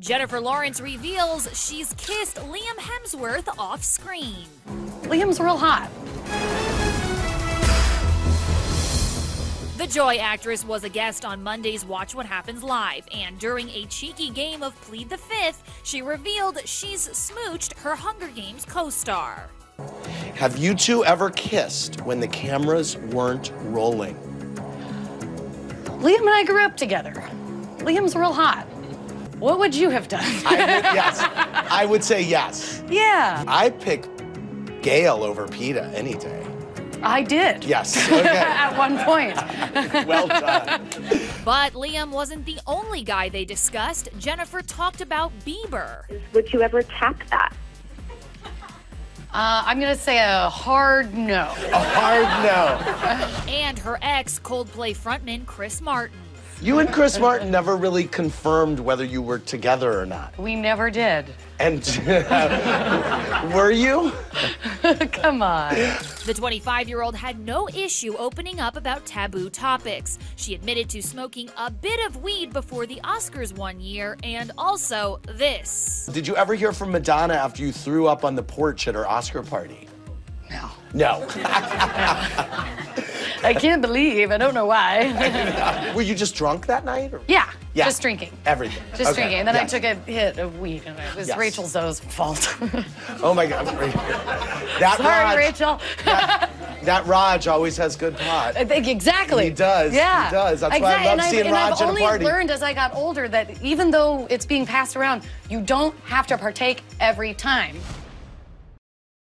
Jennifer Lawrence reveals she's kissed Liam Hemsworth off screen. Liam's real hot. The Joy actress was a guest on Monday's Watch What Happens Live, and during a cheeky game of Plead the Fifth, she revealed she's smooched her Hunger Games co star. Have you two ever kissed when the cameras weren't rolling? Liam and I grew up together. Liam's real hot. What would you have done? I would, yes. I would say yes. yeah, I pick Gale over Peeta any day. I did. Yes. Okay. At one point. well done. But Liam wasn't the only guy they discussed. Jennifer talked about Bieber. Would you ever tap that? Uh, I'm going to say a hard no. A hard no. and her ex, Coldplay frontman Chris Martin. You and Chris Martin never really confirmed whether you were together or not. We never did. And were you? Come on. The 25 year old had no issue opening up about taboo topics. She admitted to smoking a bit of weed before the Oscars one year, and also this. Did you ever hear from Madonna after you threw up on the porch at her Oscar party? No. No. I can't believe. I don't know why. were you just drunk that night? Or? yeah, Yeah. just drinking. Everything. Just Okay, drinking. And then I took a hit of weed, and it was Yes. Rachel Zoe's fault. Oh my God. That Sorry, Raj, Rachel. That, that Raj always has good pot. I think exactly. He does, Yeah. he does. That's why I love and I've- seeing and Raj I've at a only party. learned as I got older that even though it's being passed around, you don't have to partake every time.